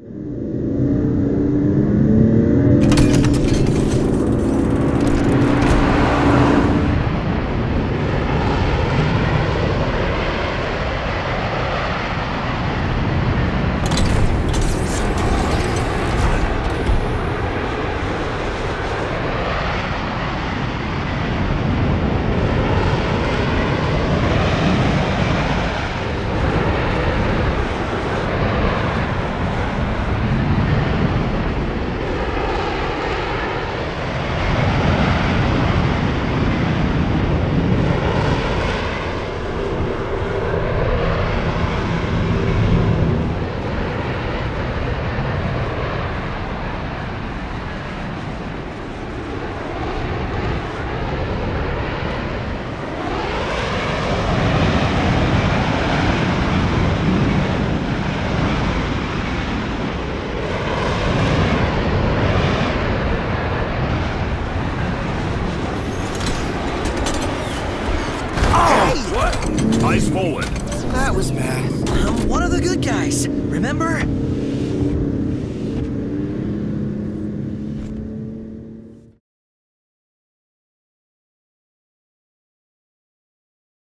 you Eyes forward. That was bad. I'm one of the good guys, remember?